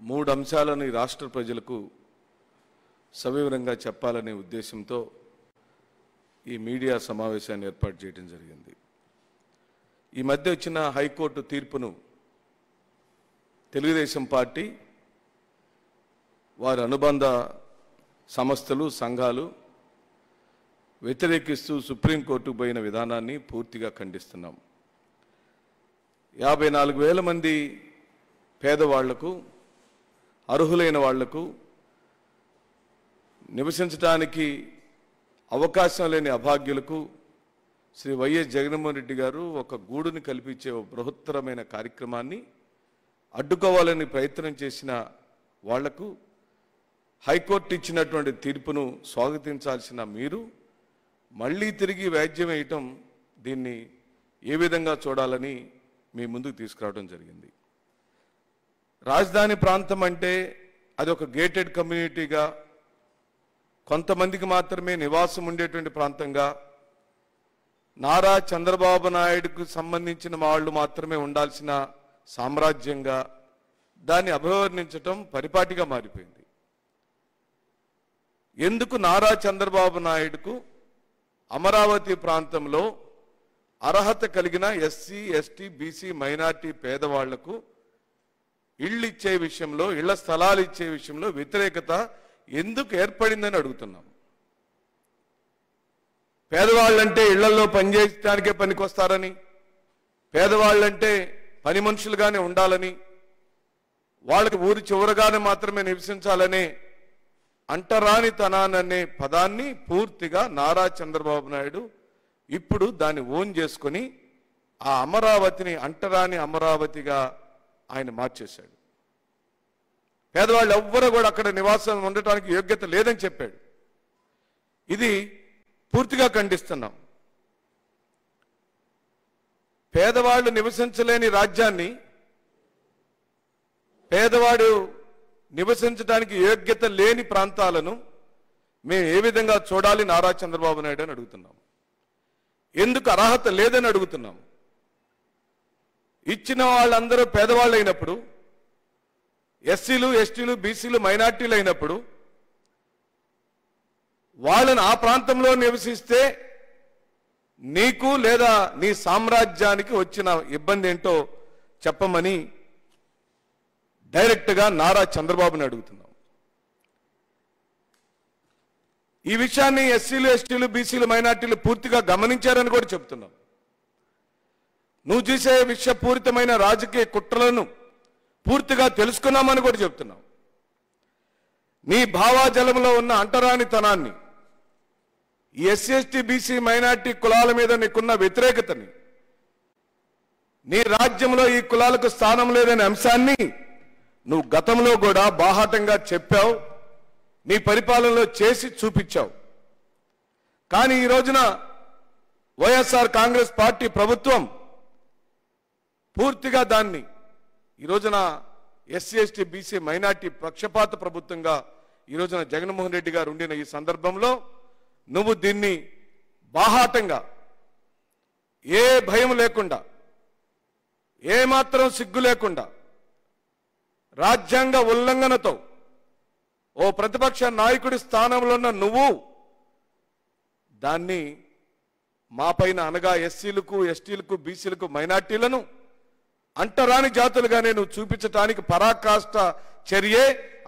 మూడు అంశాలను ఈ రాష్ట్ర ప్రజలకు సవివరంగా చెప్పాలనే ఉద్దేశంతో ఈ మీడియా సమావేశాన్ని ఏర్పాటు చేయడం జరిగింది. ఈ మధ్య వచ్చిన హైకోర్టు తీర్పును తెలుగుదేశం పార్టీ వారి అనుబంధ సంస్థలు సంఘాలు వ్యతిరేకిస్తూ సుప్రీంకోర్టుకు పోయిన విధానాన్ని పూర్తిగా ఖండిస్తున్నాం. యాభై నాలుగు వేల మంది పేదవాళ్ళకు అర్హులైన వాళ్ళకు నివసించడానికి అవకాశం లేని అభాగ్యులకు శ్రీ వైఎస్ జగన్మోహన్ రెడ్డి గారు ఒక గూడుని కల్పించే బృహత్తరమైన కార్యక్రమాన్ని అడ్డుకోవాలని ప్రయత్నం చేసిన వాళ్ళకు హైకోర్టు ఇచ్చినటువంటి తీర్పును స్వాగతించాల్సిన మీరు మళ్ళీ తిరిగి వ్యాజ్యం వేయటం దీన్ని ఏ విధంగా చూడాలని మీ ముందుకు తీసుకురావడం జరిగింది. రాజధాని ప్రాంతం అంటే అది ఒక గేటెడ్ కమ్యూనిటీగా కొంతమందికి మాత్రమే నివాసం ఉండేటువంటి ప్రాంతంగా నారా చంద్రబాబు నాయుడుకు సంబంధించిన వాళ్ళు మాత్రమే ఉండాల్సిన సామ్రాజ్యంగా దాన్ని అభివర్ణించటం పరిపాటిగా మారిపోయింది. ఎందుకు నారా చంద్రబాబు నాయుడుకు అమరావతి ప్రాంతంలో అర్హత కలిగిన ఎస్సీ ఎస్టీ బీసీ మైనార్టీ పేదవాళ్ళకు ఇళ్ళు ఇచ్చే విషయంలో ఇళ్ళ స్థలాలు ఇచ్చే విషయంలో వ్యతిరేకత ఎందుకు ఏర్పడిందని అడుగుతున్నాం. పేదవాళ్ళంటే ఇళ్ళలో పనిచేయడానికే పనికొస్తారని పేదవాళ్ళంటే పని మనుషులుగానే ఉండాలని వాళ్ళకి ఊరి చివరగానే మాత్రమే నివసించాలనే అంటరాని తనాననే పదాన్ని పూర్తిగా నారా చంద్రబాబు నాయుడు ఇప్పుడు దాన్ని ఓన్ చేసుకొని ఆ అమరావతిని అంటరాని అమరావతిగా ఆయన మార్చేశాడు. పేదవాళ్ళు ఎవ్వరూ కూడా అక్కడ నివాసం ఉండటానికి యోగ్యత లేదని చెప్పాడు. ఇది పూర్తిగా ఖండిస్తున్నాం. పేదవాళ్ళు నివసించలేని రాజ్యాన్ని పేదవాడు నివసించడానికి యోగ్యత లేని ప్రాంతాలను మేము ఏ విధంగా చూడాలి? నారా చంద్రబాబు నాయుడు అని అడుగుతున్నాం. ఎందుకు అర్హత లేదని అడుగుతున్నాం? ఇచ్చిన వాళ్ళందరూ పేదవాళ్ళు అయినప్పుడు ఎస్సీలు ఎస్టీలు బీసీలు మైనార్టీలు అయినప్పుడు వాళ్ళని ఆ ప్రాంతంలో నివసిస్తే నీకు లేదా నీ సామ్రాజ్యానికి వచ్చిన ఇబ్బంది ఏంటో చెప్పమని డైరెక్ట్గా నారా చంద్రబాబుని అడుగుతున్నాం. ఈ విషయాన్ని ఎస్సీలు ఎస్టీలు బీసీలు మైనార్టీలు పూర్తిగా గమనించారని కూడా చెప్తున్నాం. నువ్వు చేసే విషపూరితమైన రాజకీయ కుట్రలను పూర్తిగా తెలుసుకున్నామని కూడా చెప్తున్నావు. నీ భావాజలంలో ఉన్న అంటరానితనాన్ని ఎస్సీ ఎస్టీ బీసీ మైనార్టీ కులాల మీద నీకున్న వ్యతిరేకతని నీ రాజ్యంలో ఈ కులాలకు స్థానం లేదనే అంశాన్ని నువ్వు గతంలో కూడా బాహాటంగా చెప్పావు నీ పరిపాలనలో చేసి చూపించావు. కానీ ఈ రోజున వైఎస్ఆర్ కాంగ్రెస్ పార్టీ ప్రభుత్వం పూర్తిగా దాన్ని. ఈ రోజున ఎస్సీ ఎస్టీ బీసీ మైనార్టీ పక్షపాత ప్రభుత్వంగా ఈ రోజున జగన్మోహన్ రెడ్డి గారు ఉండిన ఈ సందర్భంలో నువ్వు దీన్ని బాహాటంగా ఏ భయం లేకుండా ఏమాత్రం సిగ్గు లేకుండా రాజ్యాంగ ఉల్లంఘనతో ఓ ప్రతిపక్ష నాయకుడి స్థానంలో ఉన్న నువ్వు దాన్ని మా పైన అనగా ఎస్సీలకు ఎస్టీలకు బీసీలకు మైనార్టీలను అంటరాని జాతులుగానే నువ్వు చూపించటానికి పరాకాష్ట చర్యే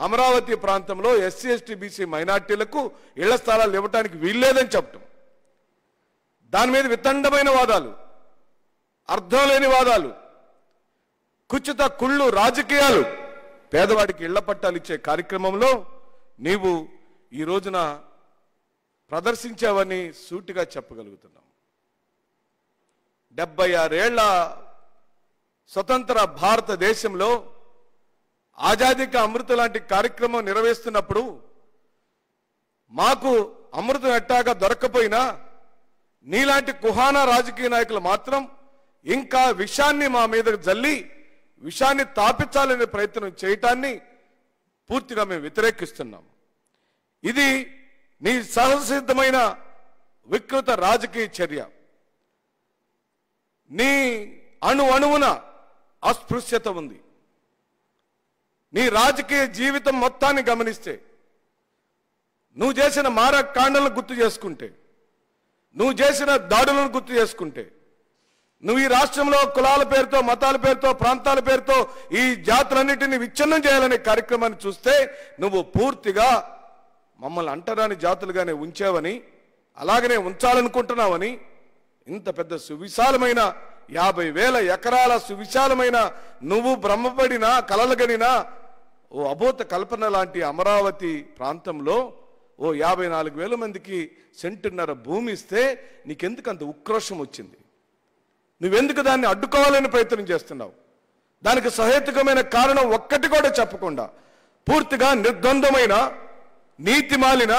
అమరావతి ప్రాంతంలో ఎస్సీ ఎస్టీ బీసీ మైనార్టీలకు ఇళ్ళ స్థలాలు ఇవ్వటానికి వీల్లేదని చెప్పటం. దాని మీద వితండమైన వాదాలు అర్థం లేని వాదాలు కుచిత కుళ్ళు రాజకీయాలు పేదవాడికి ఇళ్ళ పట్టాలు ఇచ్చే కార్యక్రమంలో నీవు ఈ రోజున ప్రదర్శించావని సూటిగా చెప్పగలుగుతున్నాం. డెబ్బై ఆరేళ్ళ స్వతంత్ర భారతదేశంలో ఆజాదీక అమృత లాంటి కార్యక్రమం నిర్వహిస్తున్నప్పుడు మాకు అమృతం ఎట్టాగా దొరకపోయినా నీలాంటి కుహానా రాజకీయ నాయకులు మాత్రం ఇంకా విషాన్ని మా మీద జల్లి విషాన్ని తాపించాలనే ప్రయత్నం చేయటాన్ని పూర్తిగా మేము వ్యతిరేకిస్తున్నాం. ఇది నీ సహసిద్ధమైన వికృత రాజకీయ చర్య. నీ అణు అణువున అస్పృశ్యత ఉంది. నీ రాజకీయ జీవితం మొత్తాన్ని గమనిస్తే నువ్వు చేసిన మారకాండలను గుర్తు చేసుకుంటే నువ్వు చేసిన దాడులను గుర్తు చేసుకుంటే నువ్వు ఈ రాష్ట్రంలో కులాల పేరుతో మతాల పేరుతో ప్రాంతాల పేరుతో ఈ జాతులన్నిటిని విచ్ఛిన్నం చేయాలనే కార్యక్రమాన్ని చూస్తే నువ్వు పూర్తిగా మమ్మల్ని అంటరాని జాతులుగానే ఉంచావని అలాగనే ఉంచాలనుకుంటున్నావని ఇంత పెద్ద సువిశాలమైన యాభై వేల ఎకరాల సువిశాలమైన నువ్వు బ్రహ్మపడినా కలలుగనినా ఓ అబోత కల్పన లాంటి అమరావతి ప్రాంతంలో ఓ యాభై నాలుగు వేల మందికి సెంటున్నర భూమి ఇస్తే నీకెందుకు అంత ఉక్రోషం వచ్చింది? నువ్వెందుకు దాన్ని అడ్డుకోవాలని ప్రయత్నం చేస్తున్నావు? దానికి సహేతుకమైన కారణం ఒక్కటి కూడా చెప్పకుండా పూర్తిగా నిర్ద్వందమైన నీతి మాలిన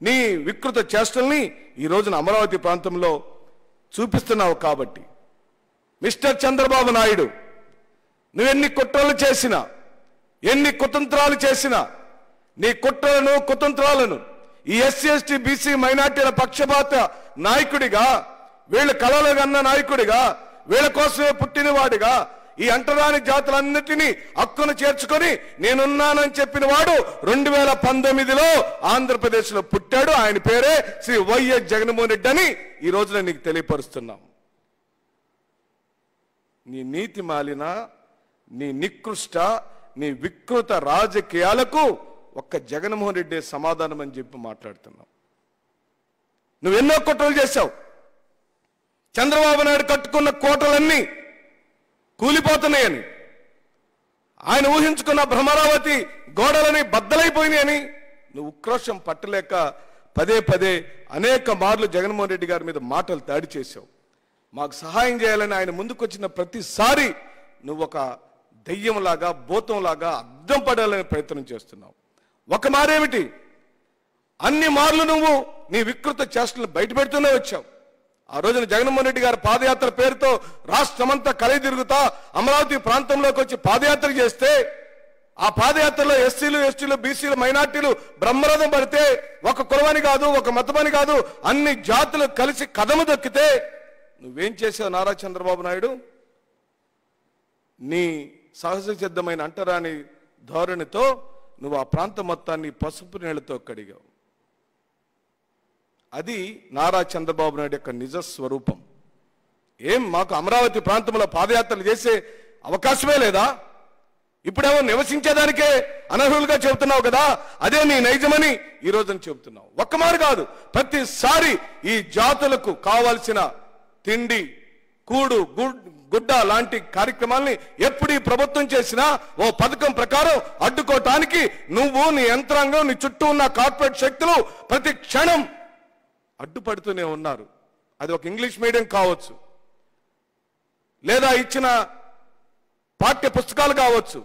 నీ వికృత చేష్టల్ని ఈ రోజున అమరావతి ప్రాంతంలో చూపిస్తున్నావు కాబట్టి. మిస్టర్ చంద్రబాబు నాయుడు నువ్వెన్ని కుట్రలు చేసినా ఎన్ని కుతంత్రాలు చేసినా నీ కుట్రలను కుతంత్రాలను ఈ ఎస్సీ ఎస్టీ బీసీ మైనార్టీల పక్షపాత నాయకుడిగా వీళ్ళ కలలు కన్న నాయకుడిగా వీళ్ళ కోసమే పుట్టినవాడిగా ఈ అంటరాని జాతులన్నిటినీ హక్కును చేర్చుకొని నేనున్నానని చెప్పిన వాడు రెండు వేల పంతొమ్మిదిలో ఆంధ్రప్రదేశ్లో పుట్టాడు. ఆయన పేరే శ్రీ వైఎస్ జగన్మోహన్ రెడ్డి అని ఈ రోజున నీకు తెలియపరుస్తున్నాం. నీ నీతి మాలిన నీ నికృష్ట నీ వికృత రాజకీయాలకు ఒక్క జగన్మోహన్ రెడ్డి సమాధానం అని చెప్పి మాట్లాడుతున్నావు నువ్వు ఎన్నో కుట్రలు చేశావు. చంద్రబాబు నాయుడు కట్టుకున్న కోటలన్నీ కూలిపోతున్నాయని ఆయన ఊహించుకున్న భ్రమరావతి గోడలని బద్దలైపోయినాయని నువ్వు ఉక్రోషం పట్టలేక పదే పదే అనేక మార్లు జగన్మోహన్ రెడ్డి గారి మీద మాటలు దాడి చేశావు. మాకు సహాయం చేయాలని ఆయన ముందుకొచ్చిన ప్రతిసారి నువ్వు ఒక దెయ్యంలాగా భూతంలాగా అద్దం పడాలని ప్రయత్నం చేస్తున్నావు. ఒక మారేమిటి? అన్ని మార్లు నువ్వు నీ వికృత చేష్టలు బయటపెడుతూనే వచ్చావు. ఆ రోజున జగన్మోహన్ రెడ్డి గారి పాదయాత్ర పేరుతో రాష్ట్రమంతా కలయి తిరుగుతా అమరావతి ప్రాంతంలోకి వచ్చి పాదయాత్ర చేస్తే ఆ పాదయాత్రలో ఎస్సీలు ఎస్టీలు బీసీలు మైనార్టీలు బ్రహ్మరథం పడితే ఒక కులమని కాదు ఒక మతమని కాదు అన్ని జాతులు కలిసి కదము దొక్కితే నువ్వేం చేసావు నారా చంద్రబాబు నాయుడు? నీ సహజ సిద్ధమైన అంటరాని ధోరణితో నువ్వు ఆ ప్రాంతం మొత్తాన్ని పసుపు నీళ్ళతో కడిగావు. అది నారా చంద్రబాబు నాయుడు యొక్క నిజ స్వరూపం. ఏం మాకు అమరావతి ప్రాంతంలో పాదయాత్రలు చేసే అవకాశమే లేదా? ఇప్పుడేమో నివసించేదానికే అనర్హులుగా చెబుతున్నావు కదా అదే నీ నైజమని ఈ రోజున చెబుతున్నావు. ఒక్క మారు కాదు ప్రతిసారి ఈ జాతులకు కావాల్సిన తిండి కూడు గుడ్- గుడ్డ లాంటి కార్యక్రమాల్ని ఎప్పుడు ఈ ప్రభుత్వం చేసినా ఓ పథకం ప్రకారం అడ్డుకోవటానికి నువ్వు నీ యంత్రాంగం నీ చుట్టూ ఉన్న కార్పొరేట్ శక్తులు ప్రతి క్షణం అడ్డుపడుతూనే ఉన్నారు. అది ఒక ఇంగ్లీష్ మీడియం కావచ్చు. లేదా ఇచ్చిన పాఠ్య పుస్తకాలు కావచ్చు.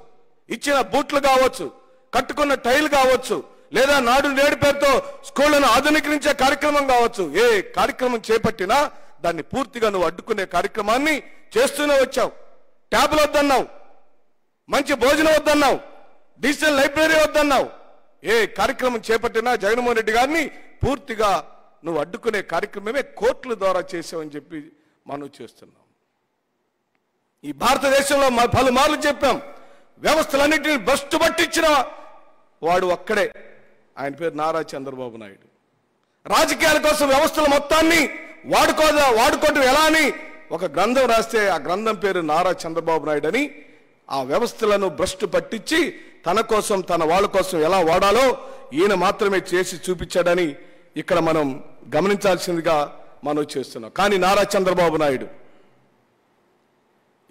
ఇచ్చిన బూట్లు కావచ్చు. కట్టుకున్న టైల్ కావచ్చు. లేదా నాడు నేడు పేరుతో స్కూళ్ళను ఆధునీకరించే కార్యక్రమం కావచ్చు. ఏ కార్యక్రమం చేపట్టినా దాన్ని పూర్తిగా నువ్వు అడ్డుకునే కార్యక్రమాన్ని చేస్తూనే వచ్చావు. ట్యాబ్లు వద్దన్నావు. మంచి భోజనం వద్దన్నావు. Digital library వద్దన్నావు. ఏ కార్యక్రమం చేపట్టినా జగన్మోహన్ రెడ్డి గారిని పూర్తిగా నువ్వు అడ్డుకునే కార్యక్రమమే కోర్టుల ద్వారా చేసావని చెప్పి మనం చేస్తున్నాం. ఈ భారతదేశంలో పలుమార్లు చెప్పాం. వ్యవస్థలన్నింటినీ బస్టు పట్టించిన వాడు ఒక్కడే. ఆయన పేరు నారా చంద్రబాబు నాయుడు. రాజకీయాల కోసం వ్యవస్థల మొత్తాన్ని వాడుకో వాడుకోవటం ఎలా అని ఒక గ్రంథం రాస్తే ఆ గ్రంథం పేరు నారా చంద్రబాబు నాయుడు అని ఆ వ్యవస్థలను భ్రష్టు పట్టించి తన కోసం తన వాళ్ళ కోసం ఎలా వాడాలో ఈయన మాత్రమే చేసి చూపించాడని ఇక్కడ మనం గమనించాల్సిందిగా మనం చేస్తున్నాం. కానీ నారా చంద్రబాబు నాయుడు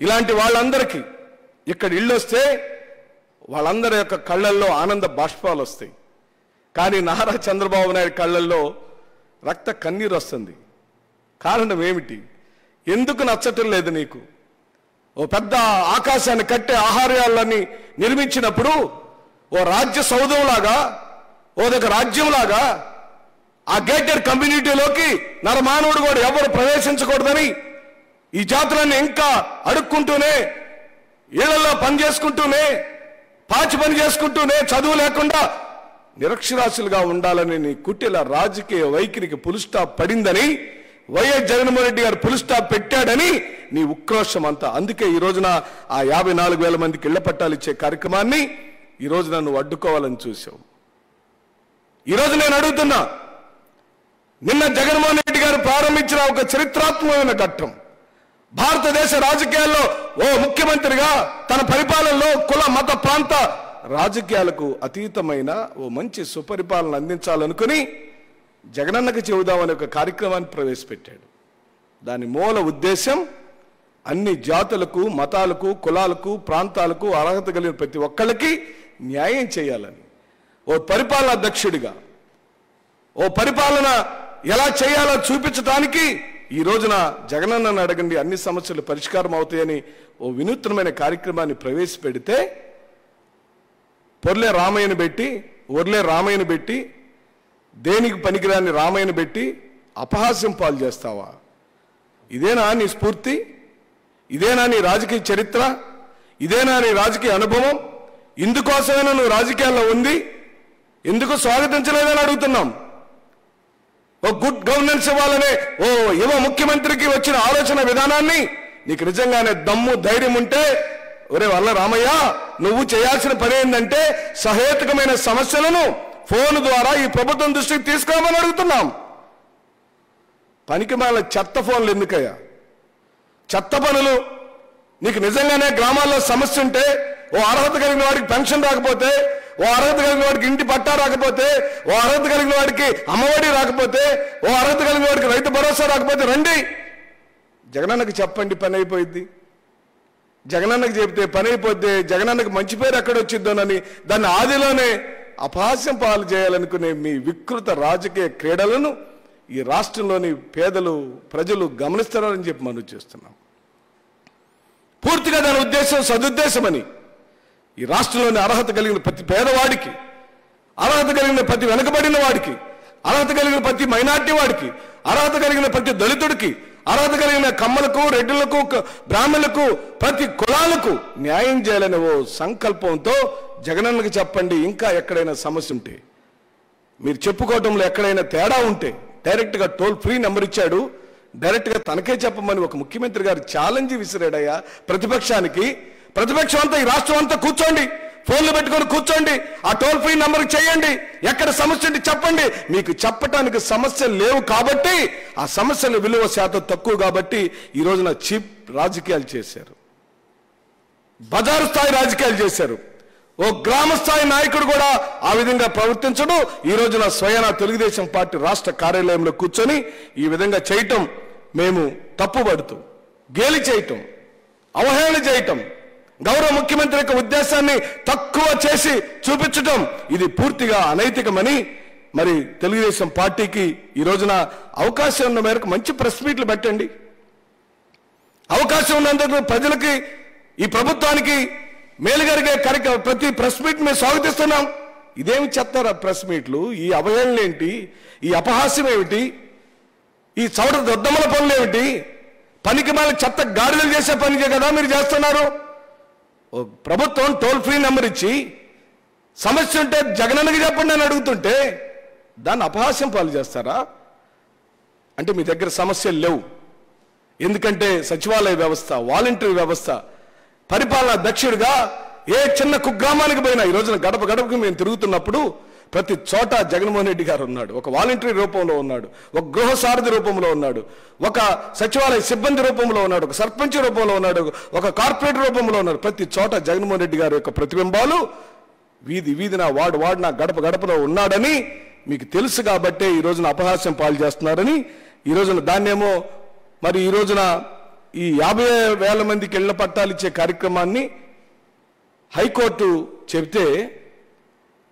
ఇలాంటి వాళ్ళందరికీ ఇక్కడ ఇళ్ళు వస్తే వాళ్ళందరి యొక్క కళ్ళల్లో ఆనంద బాష్పాలు వస్తాయి కానీ నారా చంద్రబాబు నాయుడు కళ్ళల్లో రక్త కన్నీరు వస్తుంది కారణం ఏమిటి? ఎందుకు నచ్చటం లేదు నీకు? ఓ పెద్ద ఆకాశాన్ని కట్టే ఆహార్యాలని నిర్మించినప్పుడు ఓ రాజ్య సౌధంలాగా ఓదొక రాజ్యంలాగా ఆ గేటెడ్ కమ్యూనిటీలోకి నరమానవుడు కూడా ఎవరు ప్రవేశించకూడదని ఈ జాతులన్నీ ఇంకా అడుక్కుంటూనే ఇళ్ళలో పని చేసుకుంటూనే పాచి పని చేసుకుంటూనే చదువు లేకుండా నిరక్షరాస్యులుగా ఉండాలని నీ కుట్టిల రాజకీయ వైఖరికి పులుస్టాప్ పడిందని వైఎస్ జగన్మోహన్ రెడ్డి గారు పులి స్టాప్ పెట్టాడని నీ ఉక్రోషం అంతా. అందుకే ఈ రోజున ఆ యాభై నాలుగు వేల మందికి ఇళ్ళ పట్టాలు ఇచ్చే కార్యక్రమాన్ని ఈ నన్ను అడ్డుకోవాలని చూసావు ఈ రోజు నేను అడుగుతున్నా నిన్న జగన్మోహన్ రెడ్డి గారు ప్రారంభించిన ఒక చరిత్రాత్మకమైన ఘట్టం. భారతదేశ రాజకీయాల్లో ఓ ముఖ్యమంత్రిగా తన పరిపాలనలో కుల మత ప్రాంత రాజకీయాలకు అతీతమైన ఓ మంచి సుపరిపాలన అందించాలనుకుని జగనన్నకు చెబుదామనే ఒక కార్యక్రమాన్ని ప్రవేశపెట్టాడు. దాని మూల ఉద్దేశం అన్ని జాతులకు మతాలకు కులాలకు ప్రాంతాలకు అర్హత కలిగిన ప్రతి ఒక్కళ్ళకి న్యాయం చేయాలని. ఓ పరిపాలనా దక్షుడిగా ఓ పరిపాలన ఎలా చేయాలో చూపించడానికి ఈ రోజున జగనన్నను అడగండి అన్ని సమస్యలు పరిష్కారం అవుతాయని ఓ వినూత్నమైన కార్యక్రమాన్ని ప్రవేశపెడితే పొర్లే రామయ్యను పెట్టి ఒర్లే రామయ్యను పెట్టి దేనికి పనికిరాని రామయ్యను పెట్టి అపహాస్యం పాలు చేస్తావా? ఇదేనా నీ స్ఫూర్తి? ఇదేనా నీ రాజకీయ చరిత్ర? ఇదేనా నీ రాజకీయ అనుభవం? ఇందుకోసమైనా నువ్వు రాజకీయాల్లో ఉంది? ఎందుకు స్వాగతించలేదని అడుగుతున్నాం? ఓ గుడ్ గవర్నెన్స్ ఇవ్వాలనే ఓ యువ ముఖ్యమంత్రికి వచ్చిన ఆలోచన విధానాన్ని నీకు నిజంగానే దమ్ము ధైర్యం ఉంటే ఒరే వల్ల రామయ్య నువ్వు చేయాల్సిన పని ఏంటంటే సహేతుకమైన సమస్యలను ఫోన్ ద్వారా ఈ ప్రభుత్వం దృష్టికి తీసుకోమని అడుగుతున్నాం. పనికి మాల చెత్త ఫోన్లు ఎందుకయ్యా? చెత్త పనులు నీకు నిజంగానే గ్రామాల్లో సమస్య ఉంటే ఓ అర్హత కలిగిన వాడికి పెన్షన్ రాకపోతే ఓ అర్హత కలిగిన వాడికి ఇంటి పట్టా రాకపోతే ఓ అర్హత కలిగిన వాడికి అమ్మఒడి రాకపోతే ఓ అర్హత కలిగిన వాడికి రైతు భరోసా రాకపోతే రండి. జగనన్నకి చెప్పండి పని అయిపోయింది. జగనన్నకు చెప్తే పని అయిపోతే జగనన్నకు మంచి పేరు ఎక్కడ వచ్చిద్దోనని దాన్ని ఆదిలోనే అపహాస్యం పాలు చేయాలనుకునే మీ వికృత రాజకీయ క్రీడలను ఈ రాష్ట్రంలోని పేదలు ప్రజలు గమనిస్తారని చెప్పి మనం చేస్తున్నాం. పూర్తిగా దాని ఉద్దేశం సదుద్దేశమని. ఈ రాష్ట్రంలోని అర్హత కలిగిన ప్రతి పేదవాడికి అర్హత కలిగిన ప్రతి వెనుకబడిన వాడికి అర్హత కలిగిన ప్రతి మైనార్టీ వాడికి అర్హత కలిగిన ప్రతి దళితుడికి అర్హత కలిగిన కమ్మలకు రెడ్డులకు బ్రాహ్మణులకు ప్రతి కులాలకు న్యాయం చేయాలనే ఓ సంకల్పంతో జగనన్నకి చెప్పండి ఇంకా ఎక్కడైనా సమస్య ఉంటే. మీరు చెప్పుకోవటంలో ఎక్కడైనా తేడా ఉంటే డైరెక్ట్గా టోల్ ఫ్రీ నెంబర్ ఇచ్చాడు. డైరెక్ట్గా తనకే చెప్పమని ఒక ముఖ్యమంత్రి గారు ఛాలెంజ్ విసిరాడయ్యా. ప్రతిపక్షానికి ప్రతిపక్షం అంతా ఈ రాష్ట్రం అంతా కూర్చోండి. ఫోన్లు పెట్టుకొని కూర్చోండి. ఆ టోల్ ఫ్రీ నెంబర్ చేయండి. ఎక్కడ సమస్య ఉంటే చెప్పండి. మీకు చెప్పటానికి సమస్యలు లేవు కాబట్టి ఆ సమస్యల విలువ శాతం తక్కువ కాబట్టి ఈ రోజున చీప్ రాజకీయాలు చేశారు. బజారు స్థాయి రాజకీయాలు చేశారు. ఓ గ్రామ స్థాయి నాయకుడు కూడా ఆ విధంగా ప్రవర్తించడు. ఈ రోజున స్వయాన తెలుగుదేశం పార్టీ రాష్ట్ర కార్యాలయంలో కూర్చొని ఈ విధంగా చేయటం మేము తప్పుపడుతూ గేలి చేయటం అవహేళన చేయటం గౌరవ ముఖ్యమంత్రి యొక్క ఉద్దేశాన్ని తక్కువ చేసి చూపించటం ఇది పూర్తిగా అనైతికమని మరి తెలుగుదేశం పార్టీకి ఈ రోజున అవకాశం ఉన్న మేరకు మంచి ప్రెస్ మీట్లు పెట్టండి. అవకాశం ఉన్నందుకు ప్రజలకి ఈ ప్రభుత్వానికి మేలుగరిగే కార్యక్రమం ప్రతి ప్రెస్ మీట్ మేము స్వాగతిస్తున్నాం. ఇదేమి చెప్తారా ప్రెస్ మీట్లు? ఈ అవహేళన ఏంటి ఈ అపహాస్యం ఏమిటి? ఈ చవట దొద్దమ్మల పనులు ఏమిటి? పనికి మళ్ళీ చెత్త గాడిదలు చేసే పనికే కదా మీరు చేస్తున్నారు? ప్రభుత్వం టోల్ ఫ్రీ నెంబర్ ఇచ్చి సమస్య ఉంటే జగనన్నకి చెప్పండి అని అడుగుతుంటే దాన్ని అపహాస్యం పాలు చేస్తారా? అంటే మీ దగ్గర సమస్యలు లేవు. ఎందుకంటే సచివాలయ వ్యవస్థ వాలంటరీ వ్యవస్థ పరిపాలనా దక్షుడిగా ఏ చిన్న కుగ్రామానికి పోయినా ఈ రోజున గడప గడపకు మేము తిరుగుతున్నప్పుడు ప్రతి చోట జగన్మోహన్ రెడ్డి గారు ఉన్నాడు. ఒక వాలంటరీ రూపంలో ఉన్నాడు. ఒక గృహ సారథి రూపంలో ఉన్నాడు. ఒక సచివాలయ సిబ్బంది రూపంలో ఉన్నాడు. ఒక సర్పంచ్ రూపంలో ఉన్నాడు. ఒక కార్పొరేట్ రూపంలో ఉన్నాడు. ప్రతి చోట జగన్మోహన్ రెడ్డి గారి యొక్క ప్రతిబింబాలు వీధి వీధిన వాడు వాడిన గడప గడపలో ఉన్నాడని మీకు తెలుసు కాబట్టే ఈ రోజున అపహాస్యం పాలు చేస్తున్నారని ఈ రోజున దాన్నేమో మరి ఈ రోజున ఈ యాభై వేల మందికి ఇళ్ళ పట్టాలు ఇచ్చే కార్యక్రమాన్ని హైకోర్టు చెబితే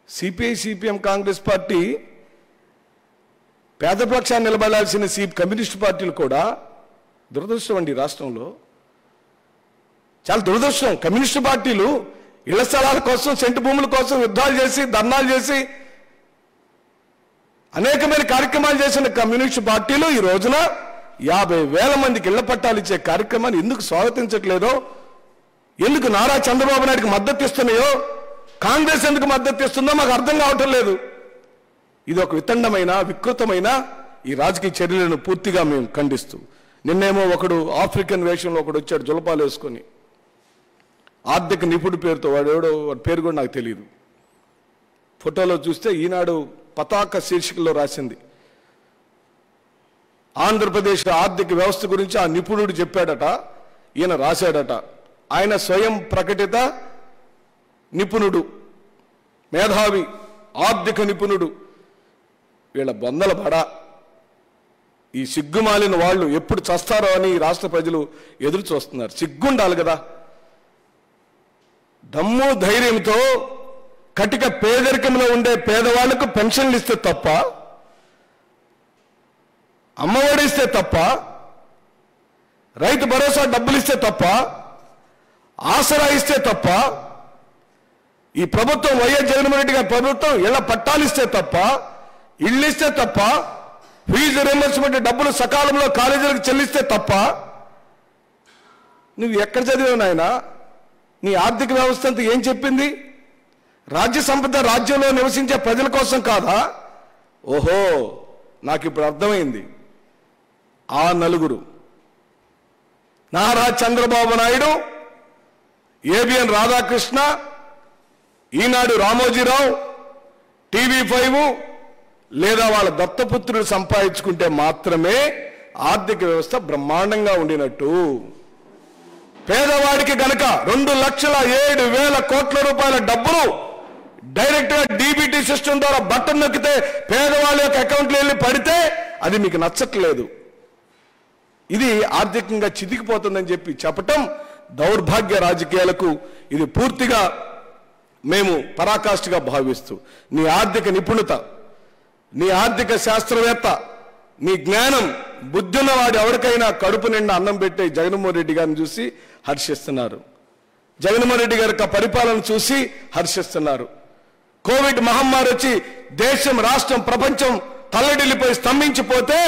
సిపిఐ సిపిఎం కాంగ్రెస్ పార్టీ పేదపక్షాన్ని నిలబడాల్సిన సి కమ్యూనిస్ట్ పార్టీలు కూడా దురదృష్టం అండి రాష్ట్రంలో. చాలా దురదృష్టం. కమ్యూనిస్ట్ పార్టీలు ఇళ్ళ స్థలాల కోసం సెంటు భూముల కోసం యుద్ధాలు చేసి ధర్నాలు చేసి అనేకమైన కార్యక్రమాలు చేసిన కమ్యూనిస్ట్ పార్టీలు ఈ రోజున యాభై వేల మందికి ఇళ్ళ పట్టాలు ఇచ్చే కార్యక్రమాన్ని ఎందుకు స్వాగతించట్లేదో ఎందుకు నారా చంద్రబాబు నాయుడికి మద్దతు ఇస్తున్నాయో కాంగ్రెస్ ఎందుకు మద్దతు ఇస్తుందో మాకు అర్థం కావటం లేదు. ఇది ఒక వితండమైన వికృతమైన ఈ రాజకీయ చర్యలను పూర్తిగా మేము ఖండిస్తూ నిన్నేమో ఒకడు ఆఫ్రికన్ వేషంలో ఒకడు వచ్చాడు జులపాలు వేసుకొని. ఆర్థిక నిపుణుడి పేరుతో వాడు ఎవడో వాడి పేరు కూడా నాకు తెలియదు ఫోటోలో చూస్తే ఈనాడు పతాక శీర్షికలో రాసింది. ఆంధ్రప్రదేశ్ ఆర్థిక వ్యవస్థ గురించి ఆ నిపుణుడు చెప్పాడట ఈయన రాశాడట. ఆయన స్వయం ప్రకటిత నిపుణుడు మేధావి ఆర్థిక నిపుణుడు. వీళ్ళ బొందల బడ. ఈ సిగ్గుమాలిన వాళ్ళు ఎప్పుడు చస్తారో అని రాష్ట్ర ప్రజలు ఎదురు చూస్తున్నారు. సిగ్గుండాలి కదా. దమ్ము ధైర్యంతో కటిక పేదరికంలో ఉండే పేదవాళ్ళకు పెన్షన్లు ఇస్తే తప్ప అమ్మఒడి ఇస్తే తప్ప రైతు భరోసా డబ్బులు ఇస్తే తప్ప ఆసరా ఇస్తే తప్ప ఈ ప్రభుత్వం వైఎస్ జగన్మోహన్ రెడ్డి గారి ప్రభుత్వం ఇళ్ళ పట్టాలు ఇస్తే తప్ప ఇళ్ళు ఇస్తే తప్ప ఫీజు రియంబర్స్మెంట్ డబ్బులు సకాలంలో కాలేజీలకు చెల్లిస్తే తప్ప నువ్వు ఎక్కడ చదివావు నాయనా? నీ ఆర్థిక వ్యవస్థ అంతా ఏం చెప్పింది? రాజ్య సంపద రాజ్యంలో నివసించే ప్రజల కోసం కాదా? ఓహో నాకు ఇప్పుడు అర్థమైంది. ఆ నలుగురు. Nara Chandrababu Naidu ABN Radhakrishna Eenadu Ramoji Rao TV five లేదా వాళ్ళ దత్తపుత్రుడు సంపాదించుకుంటే మాత్రమే ఆర్థిక వ్యవస్థ బ్రహ్మాండంగా ఉండినట్టు. పేదవాడికి గనక రెండు లక్షల ఏడు వేల కోట్ల రూపాయల డబ్బులు డైరెక్ట్గా డీబీటీ సిస్టమ్ ద్వారా బట్టన్ నొక్కితే పేదవాళ్ళ యొక్క అకౌంట్లు వెళ్ళి పడితే అది మీకు నచ్చట్లేదు. ఇది ఆర్థికంగా చితికిపోతుందని చెప్పి చెప్పటం దౌర్భాగ్య రాజకీయాలకు ఇది పూర్తిగా మేము పరాకాష్ఠగా భావిస్తూ నీ ఆర్థిక నిపుణత నీ ఆర్థిక శాస్త్రవేత్త నీ జ్ఞానం బుద్ధున్న వాడు ఎవరికైనా కడుపు నిండా అన్నం పెట్టే జగన్మోహన్ రెడ్డి గారిని చూసి హర్షిస్తున్నారు. జగన్మోహన్ రెడ్డి గారి యొక్క పరిపాలన చూసి హర్షిస్తున్నారు. కోవిడ్ మహమ్మారి వచ్చి దేశం రాష్ట్రం ప్రపంచం తల్లడిల్లిపోయి స్తంభించిపోతే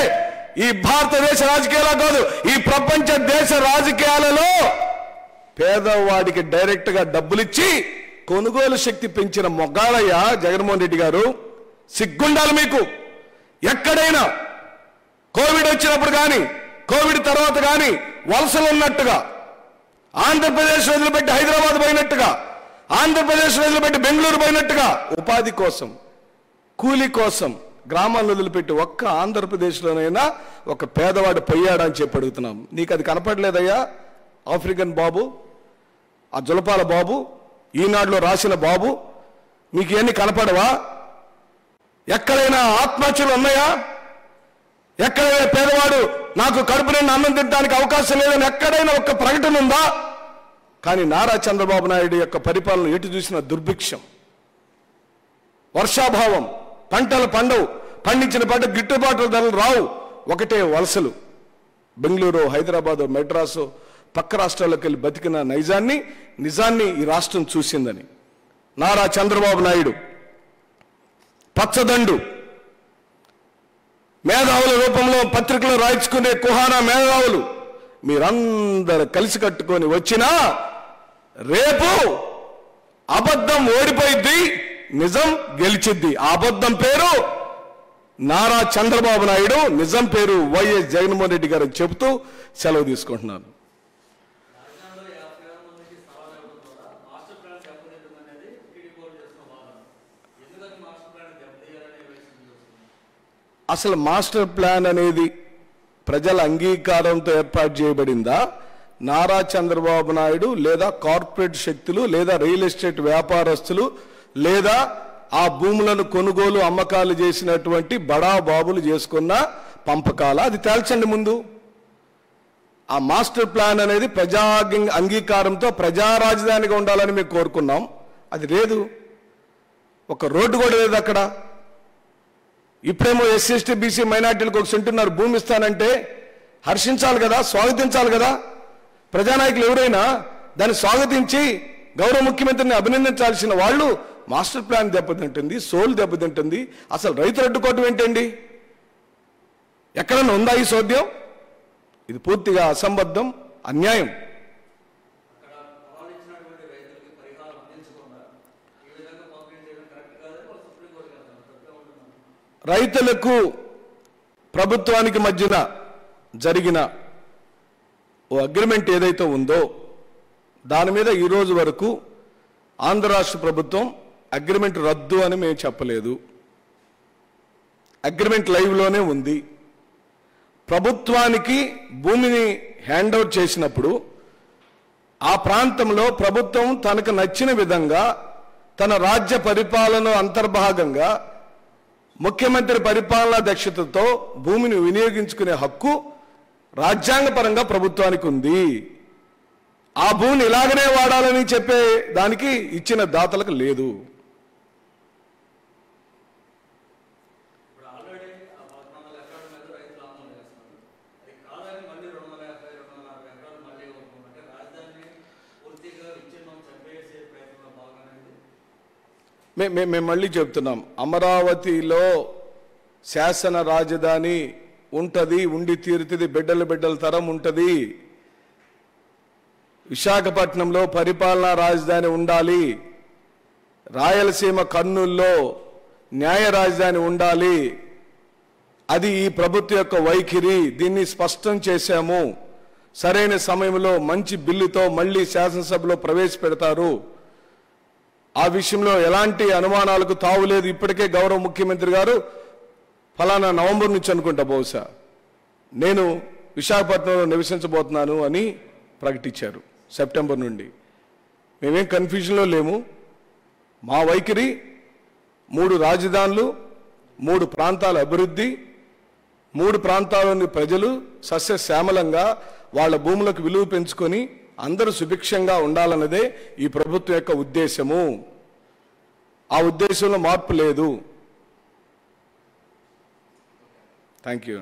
ఈ భారతదేశ రాజకీయాలు కాదు ఈ ప్రపంచ దేశ రాజకీయాలలో పేదవాడికి డైరెక్ట్గా డబ్బులిచ్చి కొనుగోలు శక్తి పెంచిన మొగాలయ్య జగన్మోహన్ రెడ్డి గారు. సిగ్గుండాలి మీకు. ఎక్కడైనా కోవిడ్ వచ్చినప్పుడు కానీ కోవిడ్ తర్వాత కానీ వలసలు ఉన్నట్టుగా ఆంధ్రప్రదేశ్ వదిలిపెట్టి హైదరాబాద్ పోయినట్టుగా ఆంధ్రప్రదేశ్ వదిలిపెట్టి బెంగళూరు పోయినట్టుగా ఉపాధి కోసం కూలి కోసం గ్రామాలను వదిలిపెట్టి ఒక్క ఆంధ్రప్రదేశ్లోనైనా ఒక పేదవాడు పోయాడని చెప్పి అడుగుతున్నాం. నీకు అది కనపడలేదయ్యా? ఆఫ్రికన్ బాబు ఆ జులపాల బాబు ఈనాడులో రాసిన బాబు మీకు ఇవన్నీ కనపడవా? ఎక్కడైనా ఆత్మహత్యలు ఉన్నాయా? ఎక్కడైనా పేదవాడు నాకు కడుపు నిండా అన్నం తినడానికి అవకాశం లేదని ఎక్కడైనా ఒక్క ప్రకటన ఉందా? కానీ నారా చంద్రబాబు నాయుడు యొక్క పరిపాలన ఎటు చూసిన దుర్భిక్షం. వర్షాభావం. పంటలు పండవు. పండించిన పంట గిట్టుబాటు ధరలు రావు. ఒకటే వలసలు. బెంగళూరు హైదరాబాదు మెడ్రాసు పక్క రాష్ట్రాల్లోకి వెళ్ళి బతికిన నైజాన్ని నిజాన్ని ఈ రాష్ట్రం చూసిందని. నారా చంద్రబాబు నాయుడు. పచ్చదండు. మేధావుల రూపంలో పత్రికలు రాయించుకునే కుహానా మేధావులు. మీరందరూ కలిసి కట్టుకొని వచ్చినా రేపు అబద్ధం ఓడిపోయింది నిజం గెలిచిద్ది. అబద్ధం పేరు నారా చంద్రబాబు నాయుడు. నిజం పేరు వైఎస్ జగన్మోహన్ రెడ్డి గారు చెబుతూ సెలవు తీసుకుంటున్నాను. అసలు మాస్టర్ ప్లాన్ అనేది ప్రజల అంగీకారంతో ఏర్పాటు చేయబడిందా? నారా చంద్రబాబు నాయుడు లేదా కార్పొరేట్ శక్తులు లేదా రియల్ ఎస్టేట్ వ్యాపారస్తులు లేదా ఆ భూములను కొనుగోలు అమ్మకాలు చేసినటువంటి బడా బాబులు చేసుకున్న పంపకాల. అది తేల్చండి ముందు. ఆ మాస్టర్ ప్లాన్ అనేది ప్రజా అంగీకారంతో ప్రజా రాజధానిగా ఉండాలని మేము కోరుకున్నాం. అది లేదు. ఒక రోడ్డు కూడా లేదు అక్కడ. ఇప్పుడేమో ఎస్సీ ఎస్టీ బీసీ మైనార్టీలకు ఒక సెంటున్నారు భూమి ఇస్తానంటే హర్షించాలి కదా స్వాగతించాలి కదా. ప్రజానాయకులు ఎవరైనా దాన్ని స్వాగతించి గౌరవ ముఖ్యమంత్రిని అభినందించాల్సిన వాళ్ళు మాస్టర్ ప్లాన్ దెబ్బతింటుంది సోల్ దెబ్బతింటుంది. అసలు రైతులు అడ్డుకోవటం ఏంటండి? ఎక్కడన్నా ఉందా ఈ సోద్యం? ఇది పూర్తిగా అసంబద్ధం అన్యాయం. రైతులకు ప్రభుత్వానికి మధ్యన జరిగిన ఓ అగ్రిమెంట్ ఏదైతే ఉందో దాని మీద ఈ రోజు వరకు ఆంధ్ర రాష్ట్ర ప్రభుత్వం అగ్రిమెంట్ రద్దు అని మేము చెప్పలేదు. అగ్రిమెంట్ లైవ్లోనే ఉంది. ప్రభుత్వానికి భూమిని హ్యాండ్ చేసినప్పుడు ఆ ప్రాంతంలో ప్రభుత్వం తనకు నచ్చిన విధంగా తన రాజ్య పరిపాలన అంతర్భాగంగా ముఖ్యమంత్రి పరిపాలనా దక్షతతో భూమిని వినియోగించుకునే హక్కు రాజ్యాంగపరంగా ప్రభుత్వానికి ఉంది. ఆ భూమిని ఇలాగనే వాడాలని చెప్పే దానికి ఇచ్చిన దాతలకు లేదు ఇప్పుడు ఆల్రెడీ ఆ పదకొండు వందల ఎకరాల మీద రైతులు ఆందోళన చేస్తున్నారు అది కాదని మళ్ళీ రెండు వందల యాభై రెండు వందల నలభై ఎకరాలు మళ్ళీ ఇవ్వకుంటే రాజధానిని పూర్తిగా విచ్ఛిన్నం చంపేసే ప్రయత్నంలో భాగమైనది మే- మే- మేము మళ్ళీ చెప్తున్నాం. అమరావతిలో శాసన రాజధాని ఉంటుంది ఉండి తీరుతుంది బిడ్డల బిడ్డల తరం ఉంటుంది. విశాఖపట్నంలో పరిపాలనా రాజధాని ఉండాలి. రాయలసీమ కర్నూల్లో న్యాయ రాజధాని ఉండాలి. అది ఈ ప్రభుత్వం యొక్క వైఖరి. దీన్ని స్పష్టం చేశాము. సరైన సమయంలో మంచి బిల్లుతో మళ్ళీ శాసనసభలో ప్రవేశపెడతారు. ఆ విషయంలో ఎలాంటి అనుమానాలకు తావులేదు ఇప్పటికే గౌరవ ముఖ్యమంత్రి గారు ఫలానా నవంబర్ నుంచి అనుకుంటా బహుశా. నేను విశాఖపట్నంలో నివసించబోతున్నాను అని ప్రకటించారు సెప్టెంబర్ నుండి. మేమేం కన్ఫ్యూజన్లో లేము. మా వైఖరి మూడు రాజధానులు మూడు ప్రాంతాల అభివృద్ధి మూడు ప్రాంతాల్లోని ప్రజలు సస్యశ్యామలంగా వాళ్ళ భూములకు విలువ పెంచుకొని అందరూ సుభిక్షంగా ఉండాలన్నదే ఈ ప్రభుత్వం యొక్క ఉద్దేశము. ఆ ఉద్దేశంలో మార్పు లేదు. Thank you